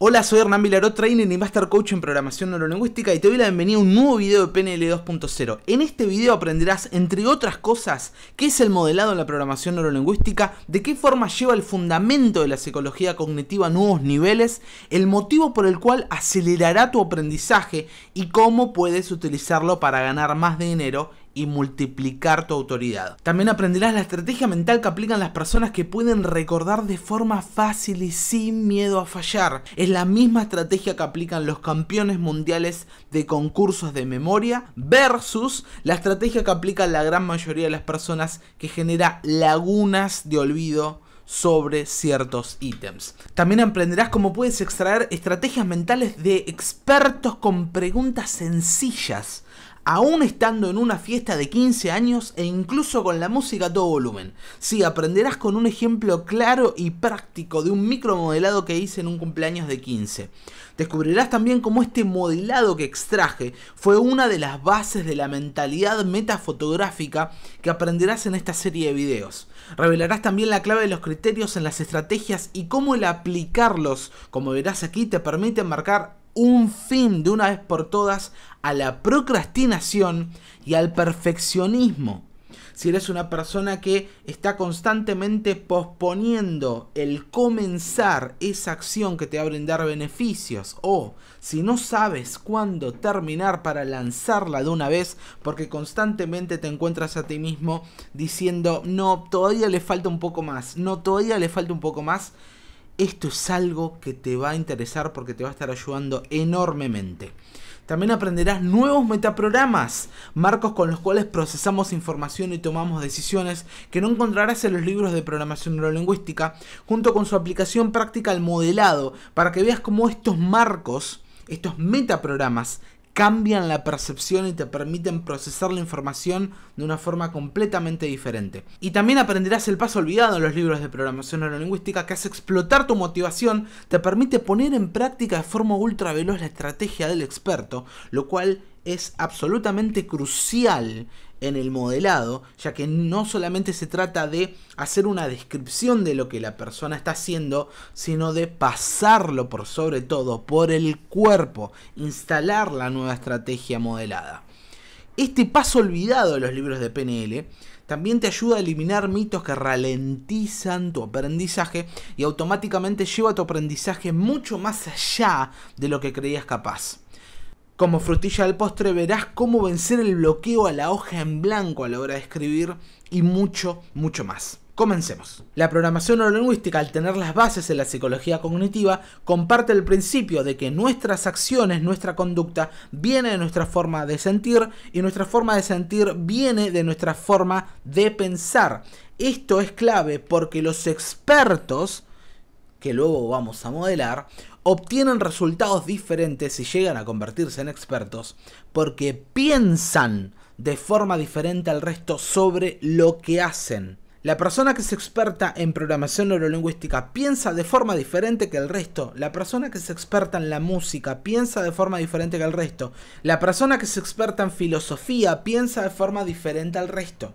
Hola, soy Hernán Vilaró, trainer y master coach en programación neurolingüística y te doy la bienvenida a un nuevo video de PNL 2.0. En este video aprenderás, entre otras cosas, qué es el modelado en la programación neurolingüística, de qué forma lleva el fundamento de la psicología cognitiva a nuevos niveles, el motivo por el cual acelerará tu aprendizaje y cómo puedes utilizarlo para ganar más dinero y multiplicar tu autoridad. También aprenderás la estrategia mental que aplican las personas que pueden recordar de forma fácil y sin miedo a fallar. Es la misma estrategia que aplican los campeones mundiales de concursos de memoria versus la estrategia que aplica la gran mayoría de las personas que genera lagunas de olvido sobre ciertos ítems. También aprenderás cómo puedes extraer estrategias mentales de expertos con preguntas sencillas aún estando en una fiesta de 15 años e incluso con la música a todo volumen. Sí, aprenderás con un ejemplo claro y práctico de un micromodelado que hice en un cumpleaños de 15. Descubrirás también cómo este modelado que extraje fue una de las bases de la mentalidad metafotográfica que aprenderás en esta serie de videos. Revelarás también la clave de los criterios en las estrategias y cómo el aplicarlos, como verás aquí, te permite marcar un fin de una vez por todas a la procrastinación y al perfeccionismo. Si eres una persona que está constantemente posponiendo el comenzar esa acción que te va a brindar beneficios o si no sabes cuándo terminar para lanzarla de una vez porque constantemente te encuentras a ti mismo diciendo no, todavía le falta un poco más, no, todavía le falta un poco más, esto es algo que te va a interesar porque te va a estar ayudando enormemente. También aprenderás nuevos metaprogramas, marcos con los cuales procesamos información y tomamos decisiones que no encontrarás en los libros de programación neurolingüística, junto con su aplicación práctica al modelado, para que veas cómo estos marcos, estos metaprogramas, cambian la percepción y te permiten procesar la información de una forma completamente diferente. Y también aprenderás el paso olvidado en los libros de programación neurolingüística que hace explotar tu motivación, te permite poner en práctica de forma ultra veloz la estrategia del experto, lo cual es absolutamente crucial en el modelado, ya que no solamente se trata de hacer una descripción de lo que la persona está haciendo, sino de pasarlo por sobre todo por el cuerpo, instalar la nueva estrategia modelada. Este paso olvidado de los libros de PNL también te ayuda a eliminar mitos que ralentizan tu aprendizaje y automáticamente lleva tu aprendizaje mucho más allá de lo que creías capaz. Como frutilla del postre verás cómo vencer el bloqueo a la hoja en blanco a la hora de escribir y mucho, mucho más. Comencemos. La programación neurolingüística, al tener las bases en la psicología cognitiva, comparte el principio de que nuestras acciones, nuestra conducta, viene de nuestra forma de sentir y nuestra forma de sentir viene de nuestra forma de pensar. Esto es clave porque los expertos, que luego vamos a modelar, obtienen resultados diferentes y llegan a convertirse en expertos porque piensan de forma diferente al resto sobre lo que hacen. La persona que es experta en programación neurolingüística piensa de forma diferente que el resto. La persona que es experta en la música piensa de forma diferente que el resto. La persona que es experta en filosofía piensa de forma diferente al resto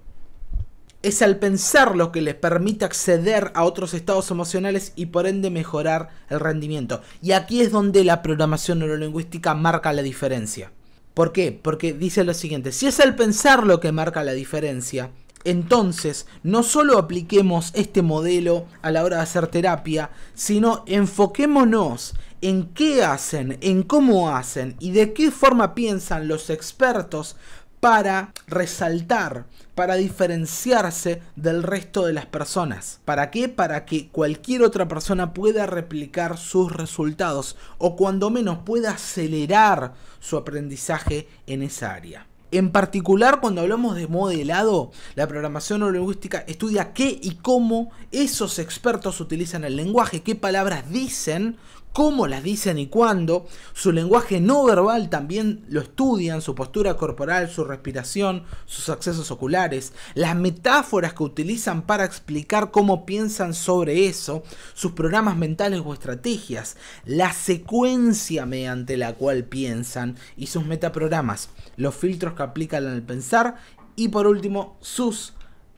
es al pensar lo que les permite acceder a otros estados emocionales y por ende mejorar el rendimiento. Y aquí es donde la programación neurolingüística marca la diferencia. ¿Por qué? Porque dice lo siguiente, si es el pensar lo que marca la diferencia, entonces no solo apliquemos este modelo a la hora de hacer terapia, sino enfoquémonos en qué hacen, en cómo hacen y de qué forma piensan los expertos para resaltar, para diferenciarse del resto de las personas. ¿Para qué? Para que cualquier otra persona pueda replicar sus resultados o cuando menos pueda acelerar su aprendizaje en esa área. En particular, cuando hablamos de modelado, la programación neurolingüística estudia qué y cómo esos expertos utilizan el lenguaje, qué palabras dicen, cómo las dicen y cuándo. Su lenguaje no verbal también lo estudian, su postura corporal, su respiración, sus accesos oculares, las metáforas que utilizan para explicar cómo piensan sobre eso, sus programas mentales o estrategias, la secuencia mediante la cual piensan y sus metaprogramas, los filtros que aplican al pensar y por último sus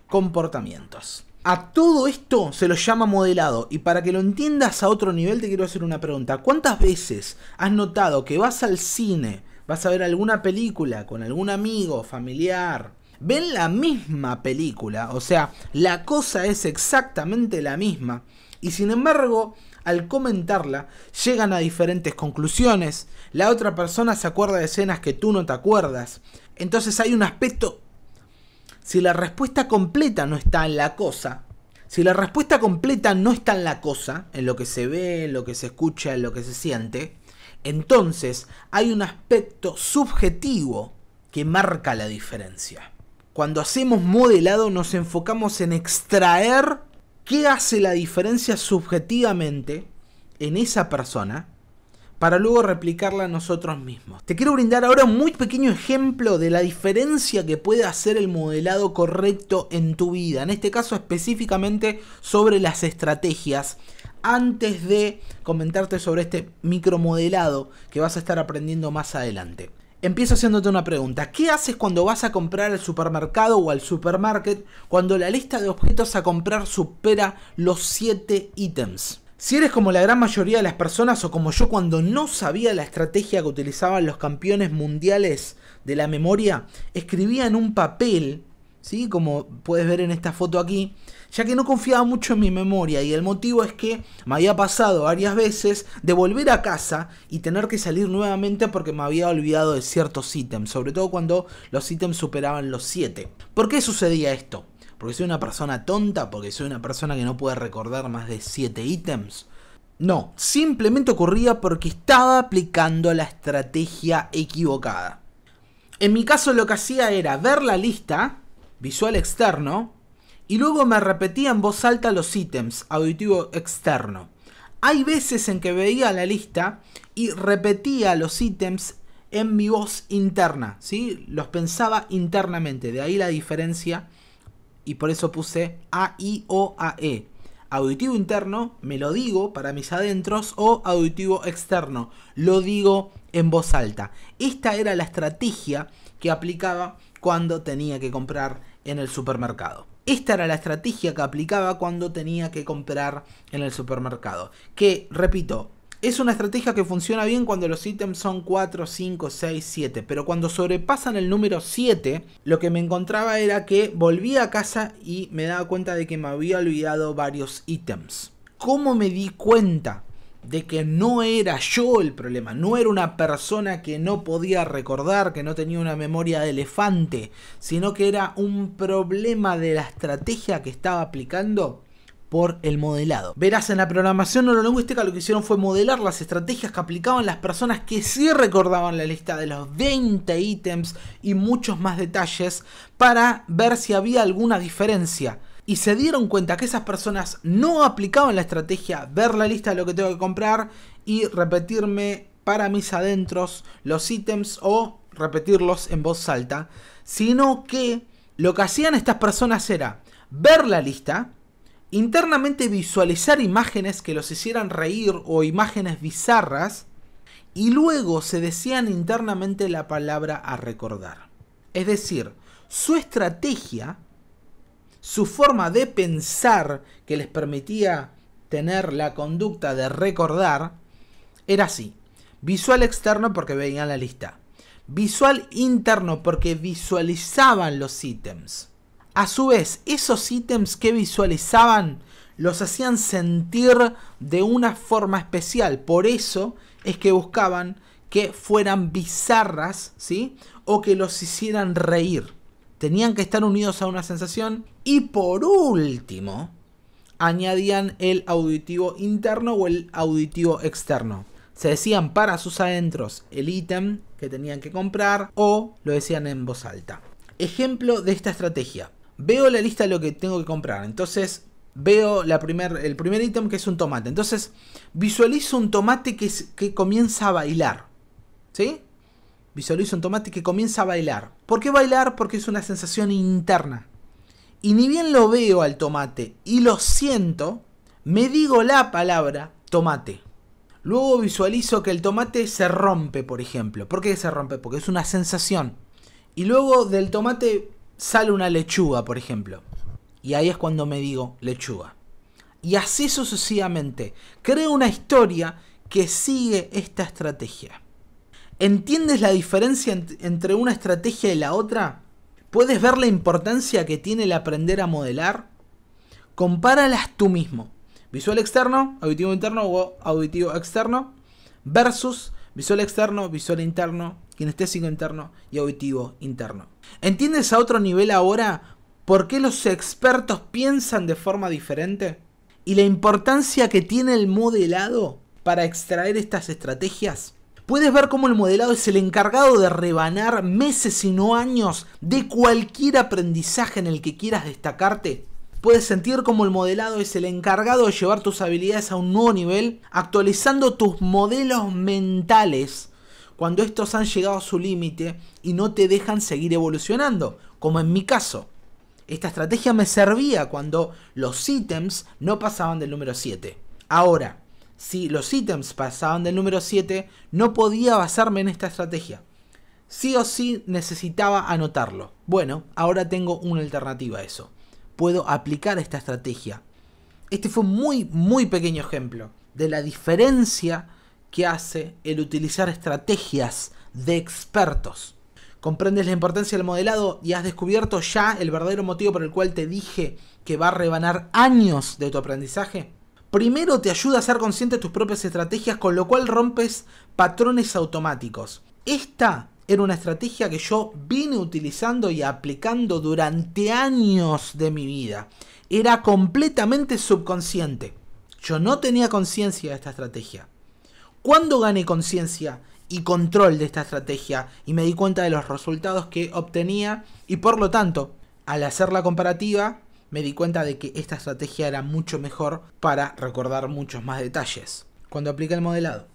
comportamientos. A todo esto se lo llama modelado. Y para que lo entiendas a otro nivel te quiero hacer una pregunta. ¿Cuántas veces has notado que vas al cine, vas a ver alguna película con algún amigo, familiar, ven la misma película, o sea, la cosa es exactamente la misma. Y sin embargo al comentarla llegan a diferentes conclusiones, la otra persona se acuerda de escenas que tú no te acuerdas, entonces hay un aspecto si la respuesta completa no está en la cosa, si la respuesta completa no está en la cosa, en lo que se ve, en lo que se escucha, en lo que se siente, entonces hay un aspecto subjetivo que marca la diferencia. Cuando hacemos modelado nos enfocamos en extraer qué hace la diferencia subjetivamente en esa persona para luego replicarla nosotros mismos. Te quiero brindar ahora un muy pequeño ejemplo de la diferencia que puede hacer el modelado correcto en tu vida, en este caso específicamente sobre las estrategias, antes de comentarte sobre este micromodelado que vas a estar aprendiendo más adelante. Empiezo haciéndote una pregunta. ¿Qué haces cuando vas a comprar al supermercado o al supermarket cuando la lista de objetos a comprar supera los 7 ítems? Si eres como la gran mayoría de las personas o como yo cuando no sabía la estrategia que utilizaban los campeones mundiales de la memoria, escribía en un papel, ¿sí? como puedes ver en esta foto aquí, ya que no confiaba mucho en mi memoria y el motivo es que me había pasado varias veces de volver a casa y tener que salir nuevamente porque me había olvidado de ciertos ítems, sobre todo cuando los ítems superaban los 7. ¿Por qué sucedía esto? Porque soy una persona tonta, porque soy una persona que no puede recordar más de 7 ítems. No, simplemente ocurría porque estaba aplicando la estrategia equivocada. En mi caso lo que hacía era ver la lista, visual externo, y luego me repetía en voz alta los ítems, auditivo externo. Hay veces en que veía la lista y repetía los ítems en mi voz interna, ¿sí? Los pensaba internamente, de ahí la diferencia y por eso puse A, I, O, A, E. Auditivo interno, me lo digo para mis adentros, o auditivo externo, lo digo en voz alta. Esta era la estrategia que aplicaba cuando tenía que comprar en el supermercado. Esta era la estrategia que aplicaba cuando tenía que comprar en el supermercado. Que, repito, es una estrategia que funciona bien cuando los ítems son 4, 5, 6, 7, pero cuando sobrepasan el número 7, lo que me encontraba era que volvía a casa y me daba cuenta de que me había olvidado varios ítems. ¿Cómo me di cuenta? de que no era yo el problema, no era una persona que no podía recordar, que no tenía una memoria de elefante, sino que era un problema de la estrategia que estaba aplicando por el modelado. Verás, en la programación neurolingüística lo que hicieron fue modelar las estrategias que aplicaban las personas que sí recordaban la lista de los 20 ítems y muchos más detalles para ver si había alguna diferencia. Y se dieron cuenta que esas personas no aplicaban la estrategia ver la lista de lo que tengo que comprar y repetirme para mis adentros los ítems o repetirlos en voz alta, sino que lo que hacían estas personas era ver la lista, internamente visualizar imágenes que los hicieran reír o imágenes bizarras y luego se decían internamente la palabra a recordar. Es decir, su estrategia, su forma de pensar que les permitía tener la conducta de recordar, era así. Visual externo porque veían la lista. Visual interno porque visualizaban los ítems. A su vez, esos ítems que visualizaban los hacían sentir de una forma especial. Por eso es que buscaban que fueran bizarras, ¿sí? O que los hicieran reír. Tenían que estar unidos a una sensación. Y por último, añadían el auditivo interno o el auditivo externo. Se decían para sus adentros el ítem que tenían que comprar o lo decían en voz alta. Ejemplo de esta estrategia veo la lista de lo que tengo que comprar. Entonces veo la primer, el primer ítem que es un tomate. Entonces visualizo un tomate que, que comienza a bailar. ¿Sí? Visualizo un tomate que comienza a bailar. ¿Por qué bailar? Porque es una sensación interna. Y ni bien lo veo al tomate y lo siento, me digo la palabra tomate. Luego visualizo que el tomate se rompe, por ejemplo. ¿Por qué se rompe? Porque es una sensación. Y luego del tomate sale una lechuga, por ejemplo. Y ahí es cuando me digo lechuga. Y así sucesivamente. Creo una historia que sigue esta estrategia. ¿Entiendes la diferencia entre una estrategia y la otra? ¿Puedes ver la importancia que tiene el aprender a modelar? Compáralas tú mismo. Visual externo, auditivo interno o auditivo externo versus visual externo, visual interno, kinestésico interno y auditivo interno. ¿Entiendes a otro nivel ahora por qué los expertos piensan de forma diferente? ¿Y la importancia que tiene el modelado para extraer estas estrategias? Puedes ver cómo el modelado es el encargado de rebanar meses y no años de cualquier aprendizaje en el que quieras destacarte. Puedes sentir cómo el modelado es el encargado de llevar tus habilidades a un nuevo nivel, actualizando tus modelos mentales cuando estos han llegado a su límite y no te dejan seguir evolucionando, como en mi caso. Esta estrategia me servía cuando los ítems no pasaban del número 7. Ahora, si los ítems pasaban del número 7, no podía basarme en esta estrategia. Sí o sí necesitaba anotarlo. Bueno, ahora tengo una alternativa a eso. Puedo aplicar esta estrategia. Este fue un muy, muy pequeño ejemplo de la diferencia que hace el utilizar estrategias de expertos. ¿Comprendes la importancia del modelado y has descubierto ya el verdadero motivo por el cual te dije que va a rebanar años de tu aprendizaje? Primero te ayuda a ser consciente de tus propias estrategias, con lo cual rompes patrones automáticos. Esta era una estrategia que yo vine utilizando y aplicando durante años de mi vida. Era completamente subconsciente. Yo no tenía conciencia de esta estrategia. Cuando gané conciencia y control de esta estrategia y me di cuenta de los resultados que obtenía y por lo tanto, al hacer la comparativa, me di cuenta de que esta estrategia era mucho mejor para recordar muchos más detalles cuando aplica el modelado.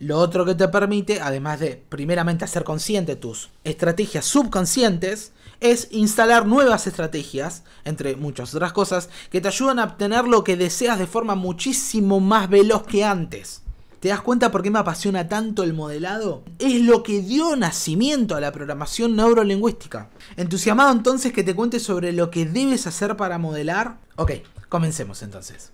Lo otro que te permite, además de primeramente hacer consciente tus estrategias subconscientes, es instalar nuevas estrategias, entre muchas otras cosas, que te ayudan a obtener lo que deseas de forma muchísimo más veloz que antes. ¿Te das cuenta por qué me apasiona tanto el modelado? Es lo que dio nacimiento a la programación neurolingüística. ¿Entusiasmado entonces que te cuente sobre lo que debes hacer para modelar? Ok, comencemos entonces.